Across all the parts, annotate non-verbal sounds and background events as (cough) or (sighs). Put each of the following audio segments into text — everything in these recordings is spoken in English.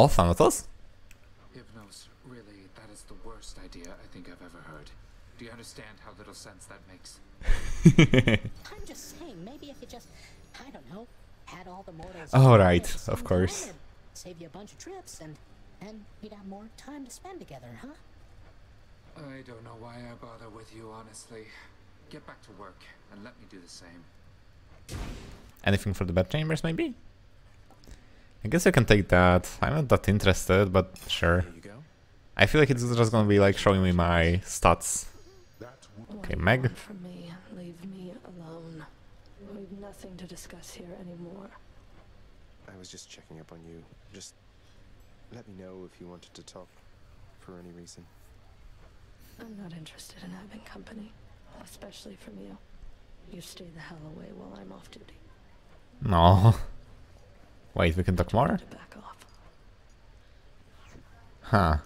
Oh, Thanatos? Hypnos, really, that is the worst idea I think I've ever heard. Do you understand how little sense that makes? (laughs) I'm just saying, maybe if you just, I don't know, had all the mortals. Oh, together right, of course. time, Save you a bunch of trips, and and we'd have more time to spend together, huh? I don't know why I bother with you, honestly. Get back to work and let me do the same. Anything for the bed chambers, maybe? I guess I can take that. I'm not that interested, but sure. Here you go. I feel like it's just gonna be like showing me my stats. Okay, Meg. From me, leave me alone. We've nothing to discuss here anymore. I was just checking up on you. Just let me know if you wanted to talk for any reason. I'm not interested in having company, especially from you. You stay the hell away while I'm off duty. No. (laughs) Wait, we can talk more? To back off. Huh.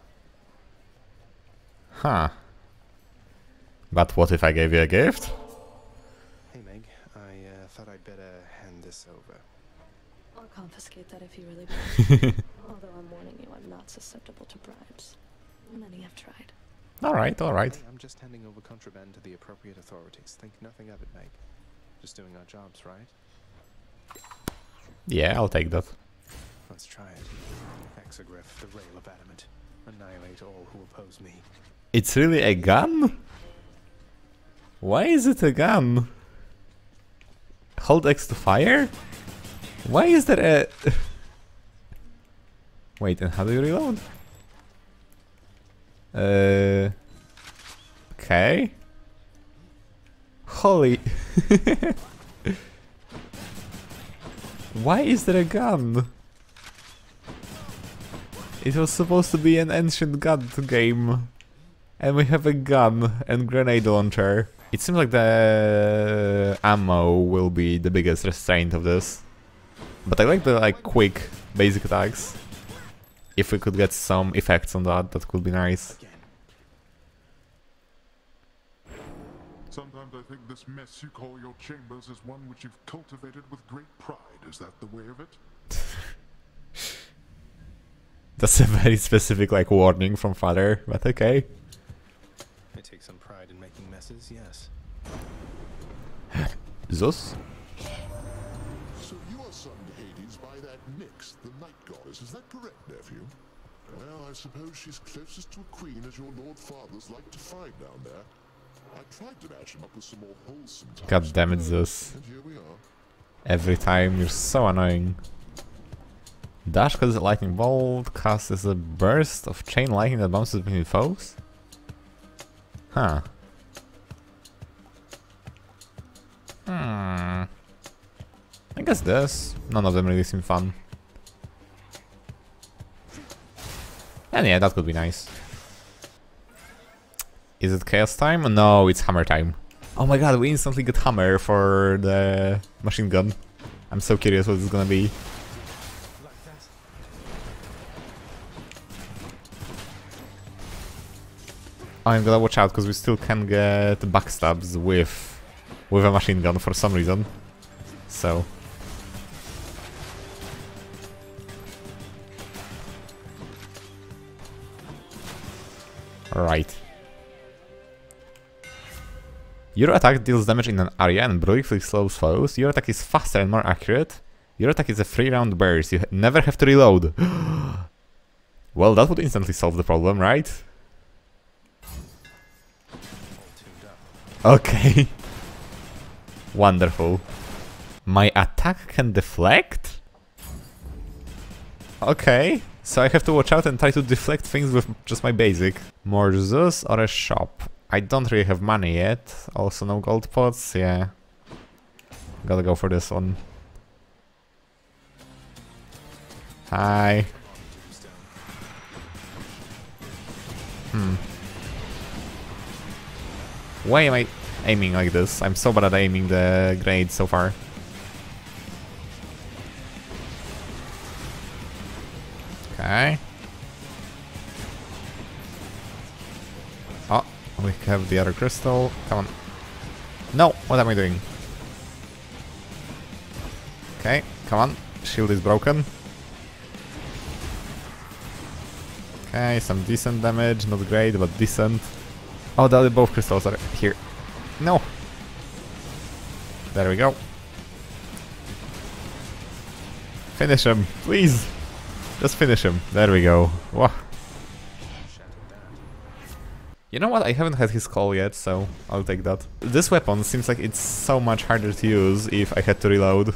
Huh. But what if I gave you a gift? Hey Meg, I uh, thought I'd better hand this over. I'll confiscate that if you really (laughs) want. Although I'm warning you, I'm not susceptible to bribes. Many have tried. Alright, alright. Hey, I'm just handing over contraband to the appropriate authorities. Think nothing of it, Meg. Just doing our jobs, right? Yeah, I'll take that. Let's try it. Exagryph, the rail of adamant. Annihilate all who oppose me. It's really a gun? Why is it a gun? Hold X to fire? Why is there a... (laughs) Wait, and how do you reload? Uh... Okay. Holy... (laughs) (laughs) Why is there a gun? It was supposed to be an ancient gun game. And we have a gun and grenade launcher. It seems like the ammo will be the biggest restraint of this. But I like the like quick basic attacks. If we could get some effects on that, that could be nice. Think this mess you call your chambers is one which you've cultivated with great pride. Is that the way of it? (laughs) That's a very specific like warning from father, but okay. I take some pride in making messes, yes. (laughs) Zeus? So you are summoned to Hades by that Nyx, the night goddess. Is that correct, nephew? Well, I suppose she's closest to a queen as your lord fathers like to find down there. God damn it, Zeus. Every time, you're so annoying. Dash causes a lightning bolt, cast is a burst of chain lightning that bounces between foes? Huh. Hmm. I guess this. None of them really seem fun. And yeah, that could be nice. Is it chaos time? No, it's hammer time. Oh my god, we instantly get hammer for the machine gun. I'm so curious what it's gonna be. I'm gonna watch out because we still can get backstabs with with a machine gun for some reason. So Right. Your attack deals damage in an area and briefly slows foes. Your attack is faster and more accurate. Your attack is a free round burst. You ha- never have to reload. (gasps) well, that would instantly solve the problem, right? Okay. (laughs) Wonderful. My attack can deflect? Okay. So I have to watch out and try to deflect things with just my basic. More Zeus or a shop? I don't really have money yet. Also no gold pots, yeah. Gotta go for this one. Hi. Hmm. Why am I aiming like this? I'm so bad at aiming the grenade so far. Okay. Have the other crystal. Come on. No, what am I doing? Okay, come on. Shield is broken. Okay, some decent damage, not great, but decent. Oh, the other both crystals are here. No! There we go. Finish him, please! Just finish him. There we go. Wah. You know what? I haven't had his call yet, so I'll take that. This weapon seems like it's so much harder to use if I had to reload.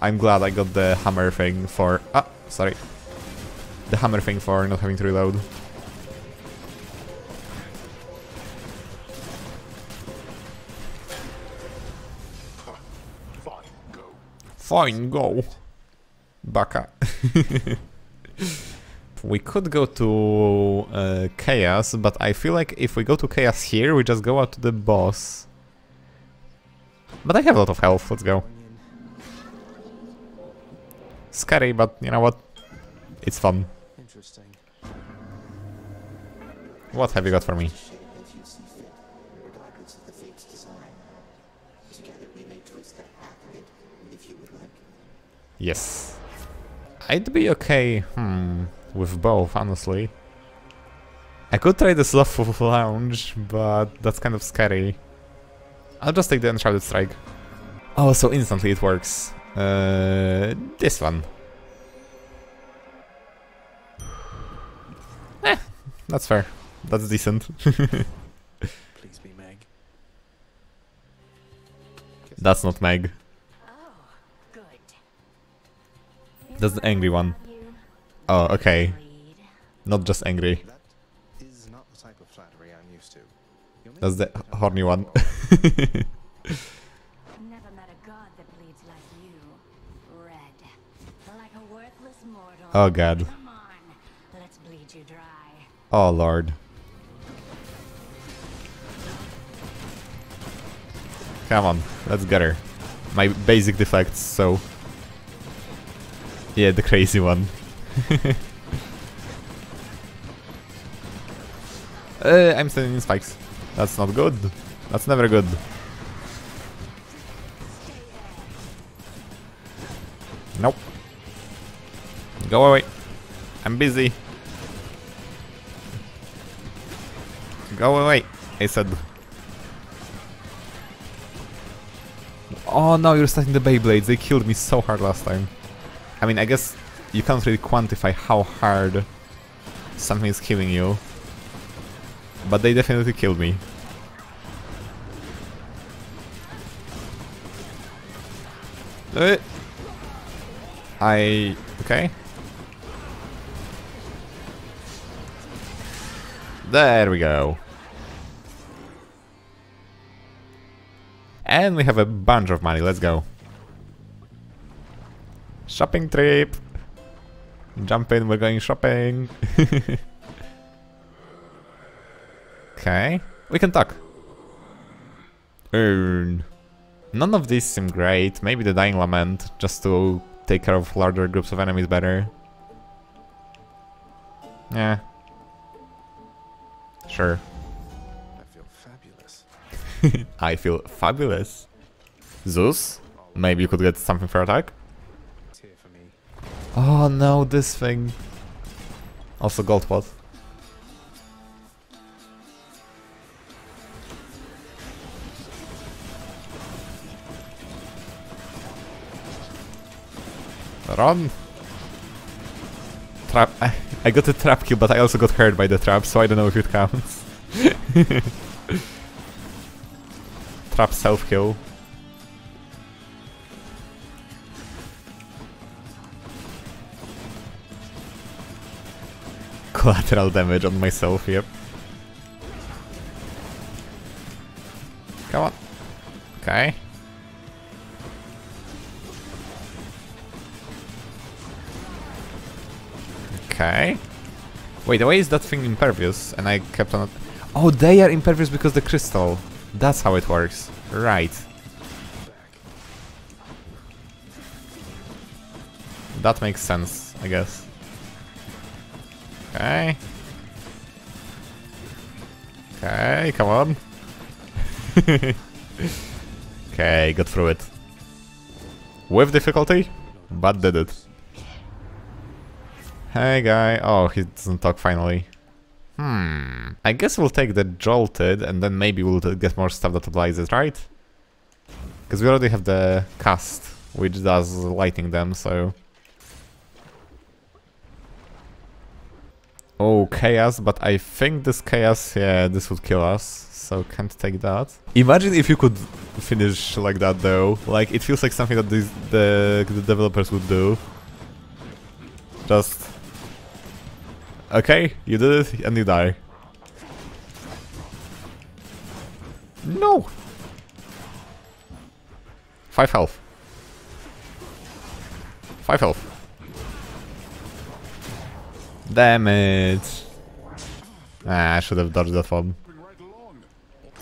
I'm glad I got the hammer thing for... Ah, sorry. The hammer thing for not having to reload. Fine, go. Fine, go. Baka. (laughs) we could go to uh, Chaos, but I feel like if we go to Chaos here, we just go out to the boss. But I have a lot of health, let's go. Scary, but you know what? It's fun. Interesting. What have you got for me? Yes. I'd be okay, hmm, with both, honestly. I could try the Slothful Lounge, but that's kind of scary. I'll just take the Enshrouded Strike. Oh, so instantly it works. Uh, this one. Eh, that's fair. That's decent. (laughs) Please be Meg. that's not Meg. Oh, good. That's the angry one. Oh, okay. Not just angry. That is not the type of flattery I'm used to. You're That's the horny one. Never met a god that bleeds like you. Red. Like a worthless mortal. oh god. Come on. Let's bleed you dry. Oh lord. Come on, let's get her. My basic defects, so... Yeah, the crazy one. (laughs) uh, I'm standing in spikes. That's not good. That's never good. Nope. Go away. I'm busy. Go away, I said. Oh no, you're starting the Beyblades. They killed me so hard last time. I mean, I guess you can't really quantify how hard something is killing you. But they definitely killed me. Uh, I... okay. There we go. And we have a bunch of money, let's go. Shopping trip! Jump in, we're going shopping! (laughs) okay, we can talk. Earn. None of these seem great, maybe the Dying Lament, just to take care of larger groups of enemies better. Yeah. Sure. I feel fabulous. (laughs) I feel fabulous. Zeus? Maybe you could get something for attack? Ah, oh no, this thing. Also gold pot. Run! Trap. I, (laughs) I got a trap kill, but I also got hurt by the trap, so I don't know if it counts. (laughs) trap self kill. Collateral damage on myself, yep. Come on. Okay. Okay. Wait, why is that thing impervious? And I kept on... Oh, they are impervious because the crystal. That's how it works. Right. That makes sense, I guess. Okay. Okay, come on. (laughs) okay, got through it. With difficulty, but did it. Hey guy. Oh, he doesn't talk finally. Hmm. I guess we'll take the jolted and then maybe we'll get more stuff that applies it, right? Because we already have the cast, which does lighting them, so... Oh, chaos, but I think this chaos, yeah, this would kill us, so can't take that. Imagine if you could finish like that though, like it feels like something that these, the, the developers would do. Just... Okay, you did it, and you die. No! Five health. Five health. Damn it. Ah, I should have dodged that one.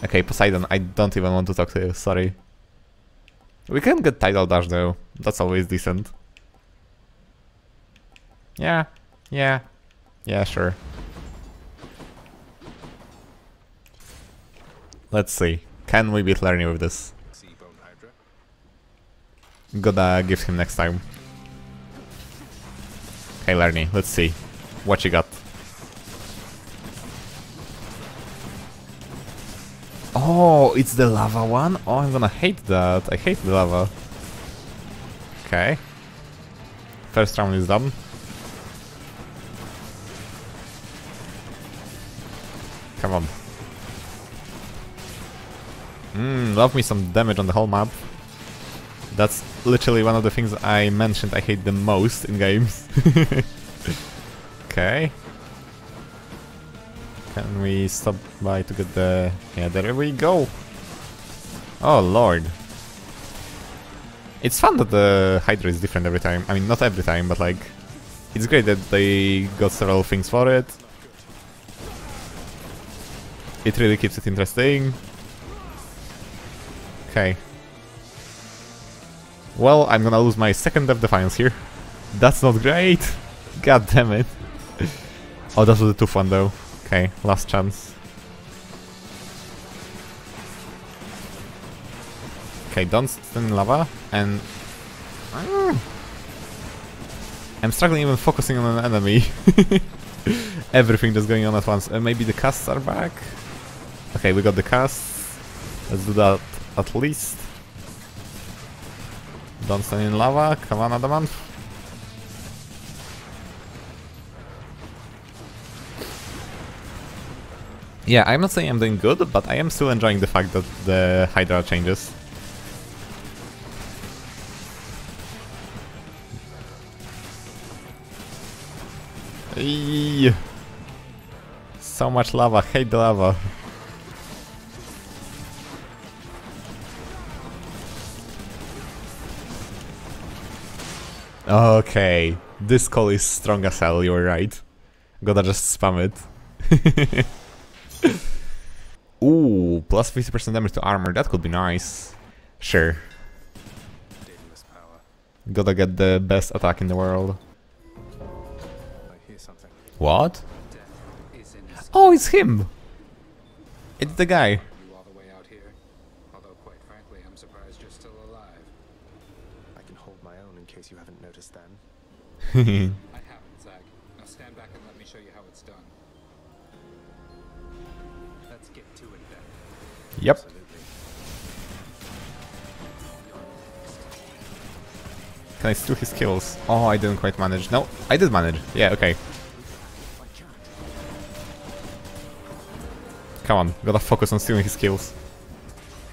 Okay, Poseidon, I don't even want to talk to you, sorry. We can get Tidal Dash though, that's always decent. Yeah, yeah, yeah, sure. Let's see, can we beat Lernie with this? Gotta give him next time. Hey Lernie, let's see. What you got? Oh, it's the lava one? Oh, I'm gonna hate that. I hate the lava. Okay. First round is done. Come on. Mmm, love me some damage on the whole map. That's literally one of the things I mentioned I hate the most in games. (laughs) okay. Can we stop by to get the... Yeah, there we go! Oh lord. It's fun that the Hydra is different every time. I mean, not every time, but like... It's great that they got several things for it. It really keeps it interesting. Okay. Well, I'm gonna lose my second Death Defiance here. That's not great! (laughs) God damn it. Oh, that was a tough one though. Okay, last chance. Okay, don't stand in lava, and... Mm. I'm struggling even focusing on an enemy. (laughs) Everything that's going on at once. Uh, maybe the casts are back? Okay, we got the casts. Let's do that at least. Don't stand in lava. Come on, Adamant. Yeah, I'm not saying I'm doing good, but I am still enjoying the fact that the Hydra changes. Eee. So much lava, hate the lava. Okay, this call is strong as hell, you're right. Gotta just spam it. (laughs) (laughs) Ooh, plus 50% damage to armor, that could be nice. Sure. Gotta get the best attack in the world. I hear something. What? Death is in his Oh, it's him! It's the guy. (laughs) (laughs) yep. Can I steal his kills? Oh, I didn't quite manage. No, I did manage. Yeah, okay. Come on, gotta focus on stealing his kills.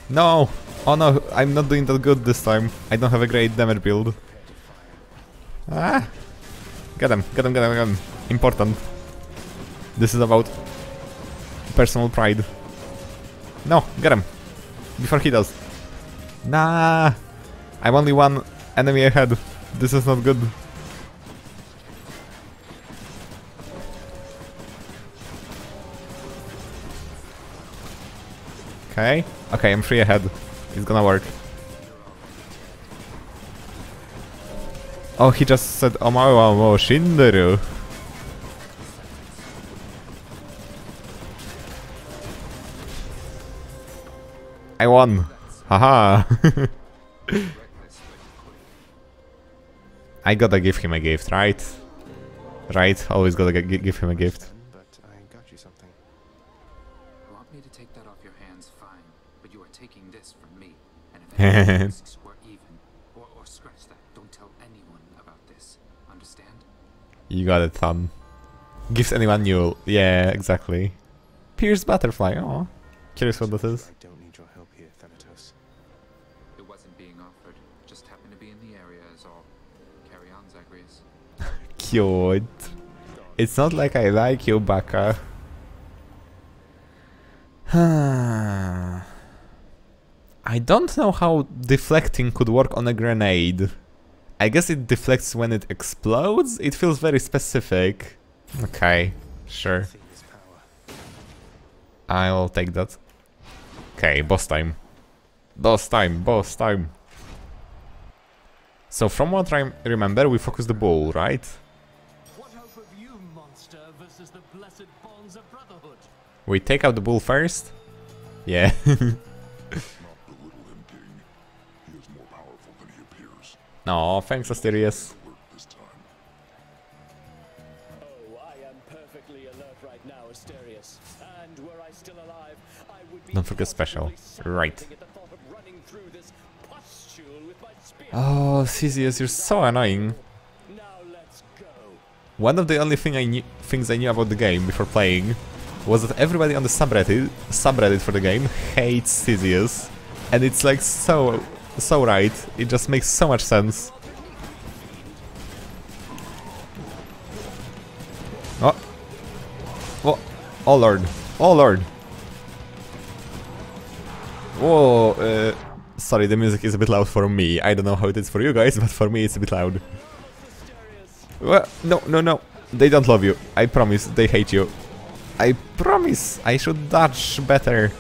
No! Oh no, I'm not doing that good this time. I don't have a great damage build. Ah! Get him, get him, get him, get him. Important. This is about personal pride. No, get him. Before he does. Nah! I'm only one enemy ahead. This is not good. Okay. Okay, I'm three ahead. It's gonna work. Oh, he just said oh Omawa wo shinderu. I won. Haha. Reckless. I gotta give him a gift, right? Right? Always gotta give him a gift. Then, but I got you something. You want me to take that off your hands? Fine. But you are taking this from me. And if (laughs) anyone asks, even. Or, or scratch that. Don't tell anyone about this. Understand? You got it, Than. Gives anyone new. Yeah, exactly. Pierce butterfly. Oh, curious what that is. I don't need your help here, Thanatos. It wasn't being offered. Just happened to be in the area is all. Carry on, Zagreus. (laughs) Cute. It's not like I like you, Baka. (sighs) I don't know how deflecting could work on a grenade. I guess it deflects when it explodes? It feels very specific. Okay, sure. I'll take that. Okay, boss time. Boss time, boss time. So from what I remember, we focus the bull, right? What hope have you, monster, versus the blessed bonds of brotherhood? We take out the bull first? Yeah. (laughs) Not belittle him, King. He is more powerful than he appears. no, thanks Asterius. Don't forget special. Right. salivating at the thought of running through this pustule with my spear. Oh, Theseus, you're so annoying. Now let's go. One of the only thing I knew, things I knew about the game before playing was that everybody on the subreddit, subreddit for the game hates Theseus. And it's like so, so right. It just makes so much sense. Oh. Oh, oh lord. Oh lord. Whoa, uh, sorry, the music is a bit loud for me. I don't know how it is for you guys, but for me it's a bit loud. Well, no, no, no. They don't love you. I promise. They hate you. I promise. I should dodge better.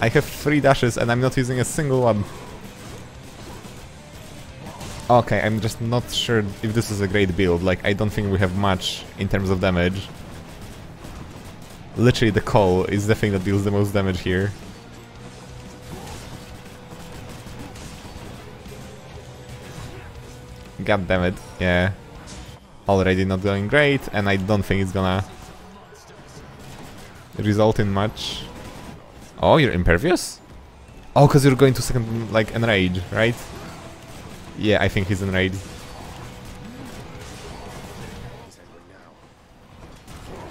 I have three dashes and I'm not using a single one. Okay, I'm just not sure if this is a great build. Like, I don't think we have much in terms of damage. Literally, the call is the thing that deals the most damage here. God damn it, yeah. Already not going great, and I don't think it's gonna result in much. Oh, you're impervious? Oh, because you're going to second, like, enrage, right? Yeah, I think he's enraged.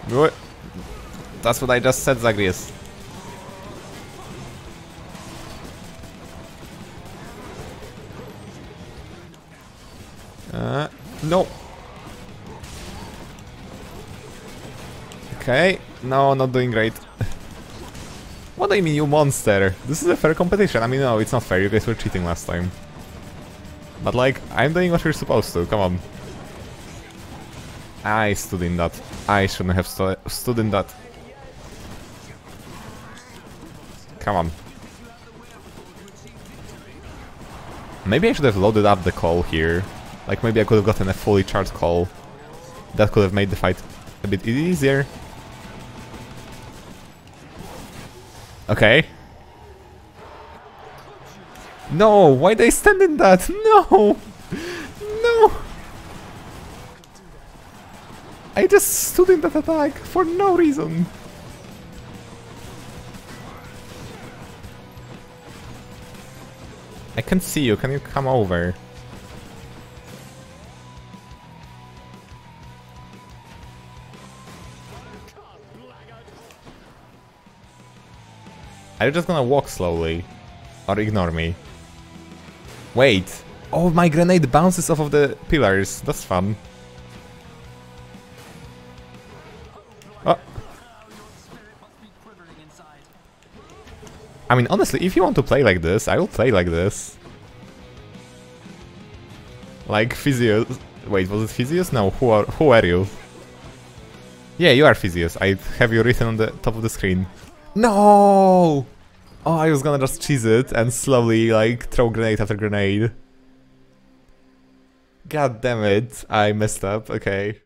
What? That's what I just said, Zagreus. Uh, no. Okay, no, not doing great. (laughs) what do you mean, you monster? This is a fair competition. I mean, no, it's not fair. You guys were cheating last time. But like, I'm doing what you're supposed to. Come on. I stood in that. I shouldn't have stood in that. Come on. Maybe I should have loaded up the call here. Like maybe I could have gotten a fully charged call. That could have made the fight a bit easier. Okay. No, why they stand in that? (laughs) No! No! I just stood in that attack for no reason. I can't see you, can you come over? Are you just gonna walk slowly? Or ignore me? Wait! Oh, my grenade bounces off of the pillars. That's fun. I mean, honestly, if you want to play like this, I will play like this. Like Physius. Wait, was it Physius? No, who are who are you? Yeah, you are Physius. I have you written on the top of the screen. No! Oh, I was gonna just cheese it and slowly, like, throw grenade after grenade. God damn it, I messed up, okay.